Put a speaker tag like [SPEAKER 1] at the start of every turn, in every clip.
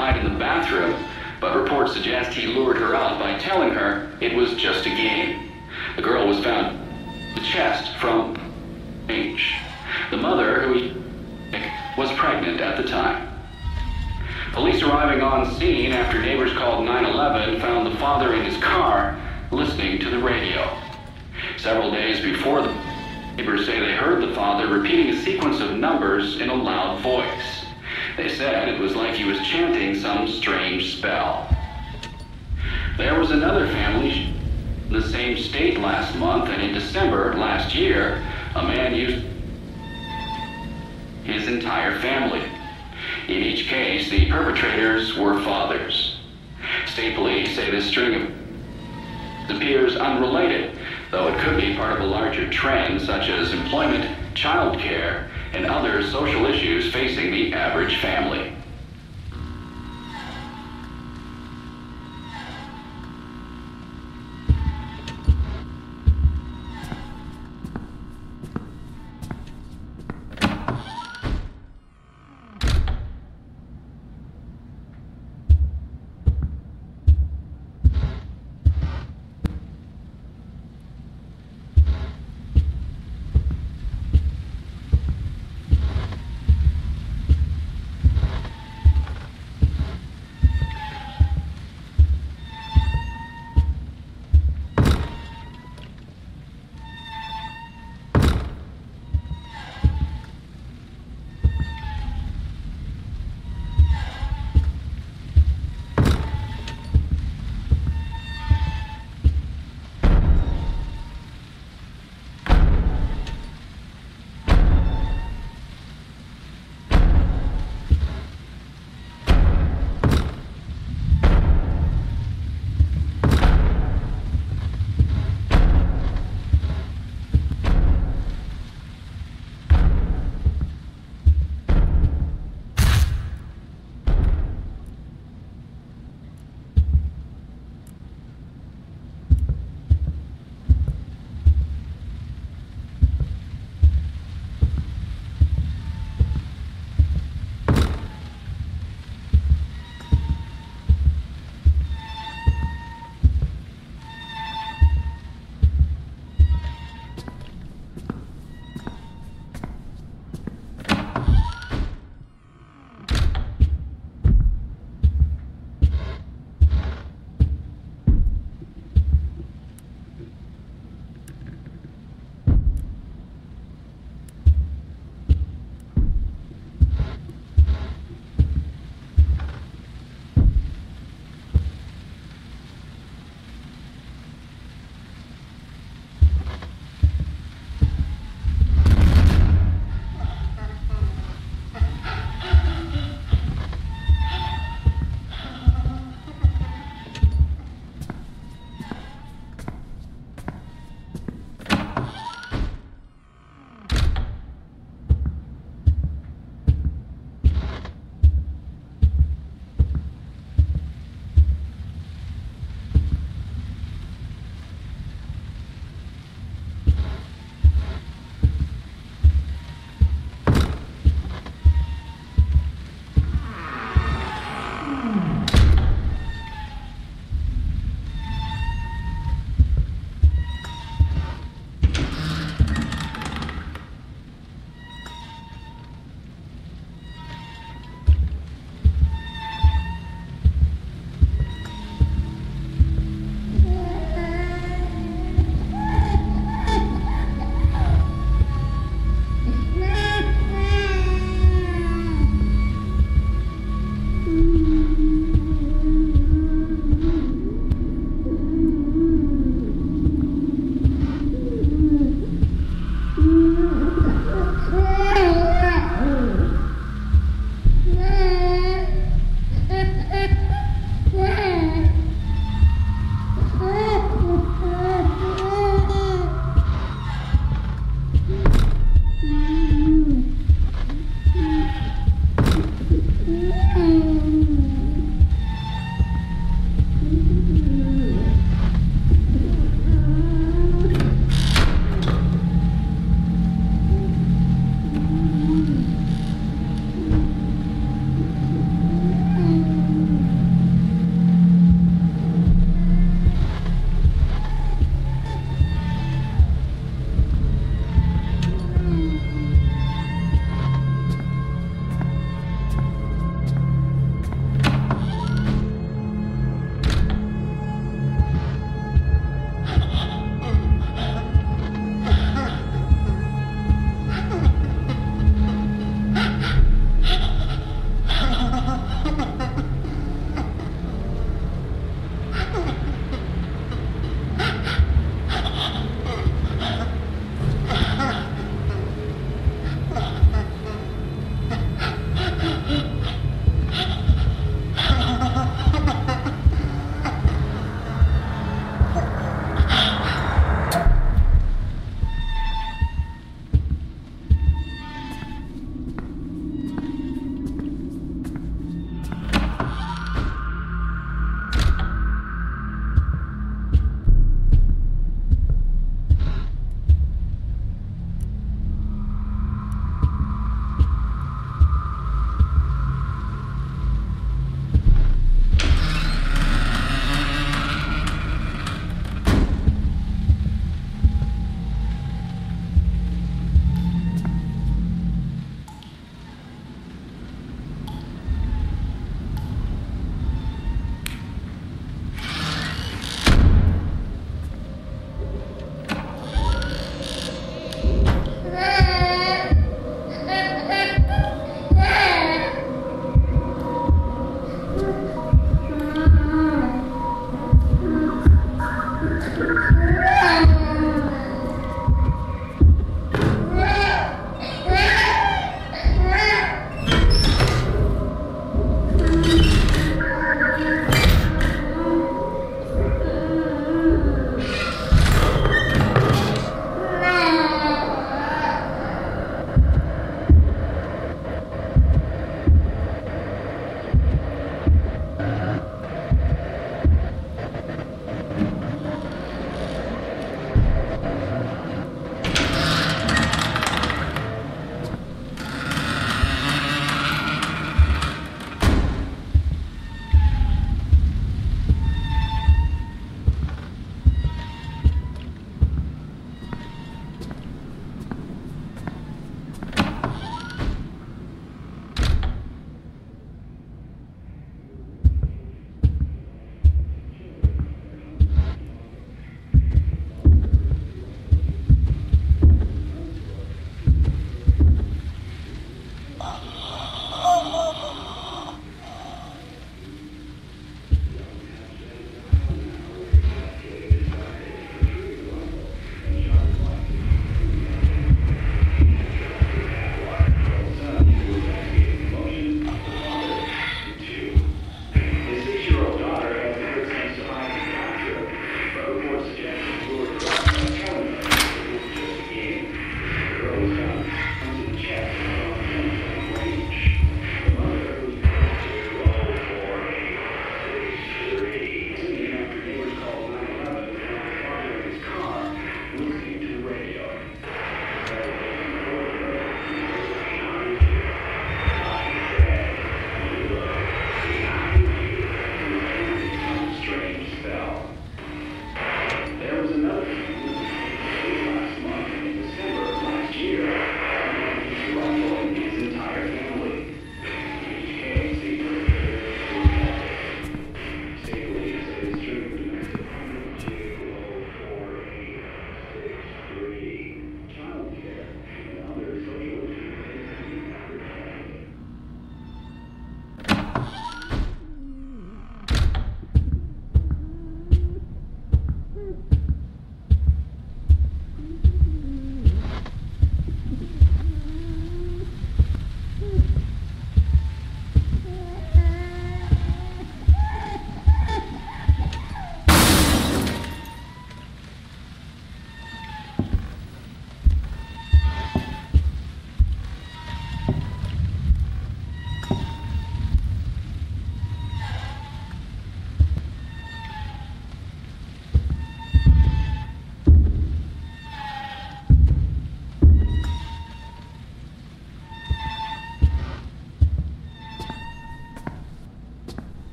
[SPEAKER 1] hide in the bathroom, but reports suggest he lured her out by telling her it was just a game. The girl was found the chest from H. The mother, who he was pregnant at the time. Police arriving on scene after neighbors called 911 found the father in his car listening to the radio. Several days before the neighbors say they heard the father repeating a sequence of numbers in a loud voice. They said it was like he was chanting some strange spell. There was another family in the same state last month, and in December last year, a man used his entire family. In each case, the perpetrators were fathers. State police say this string appears unrelated, though it could be part of a larger trend such as employment, child care, and other social issues facing the average family.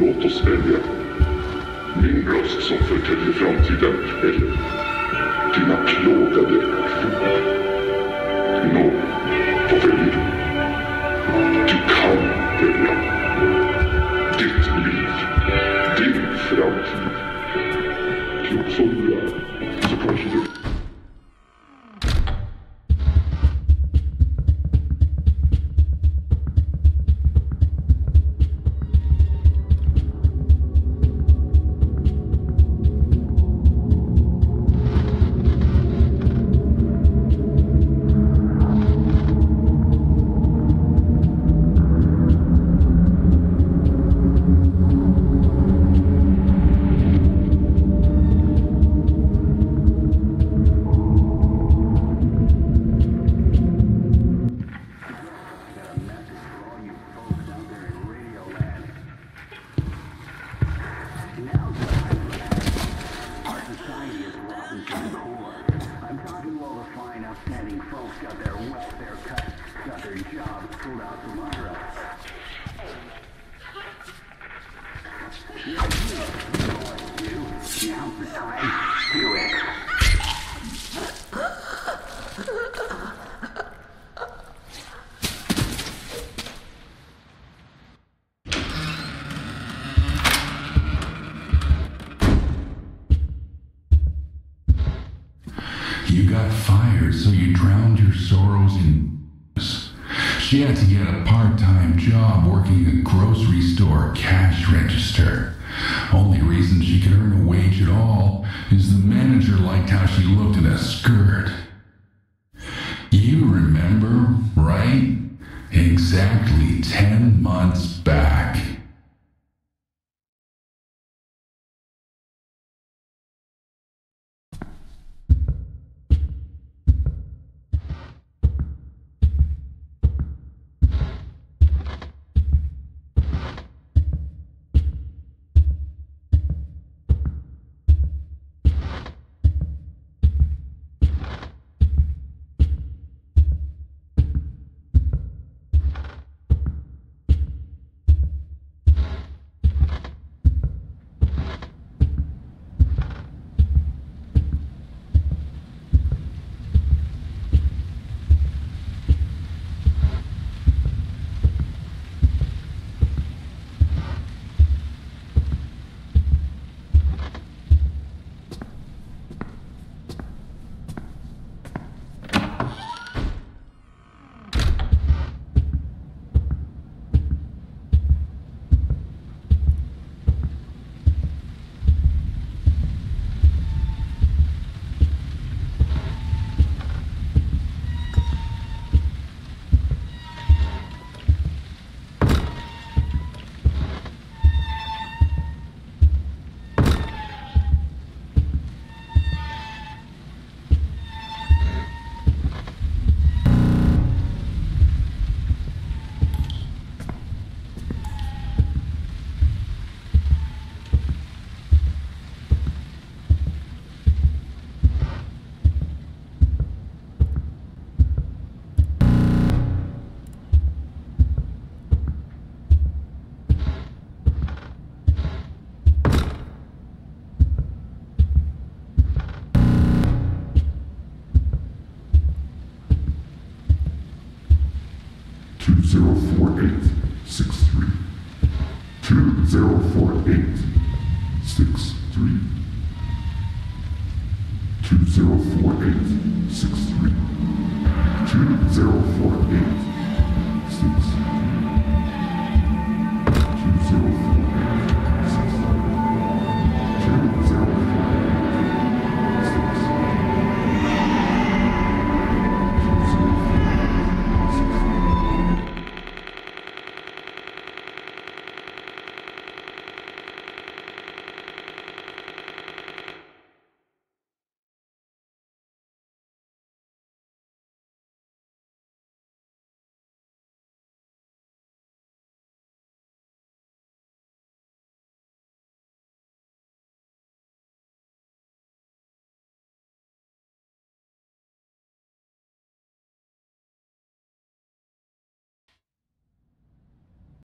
[SPEAKER 2] Låt oss välja. Min röst som förtäljer framtiden eller dina plågade
[SPEAKER 1] fogar. so you drowned your sorrows in. She had to get a part time job working a grocery store cash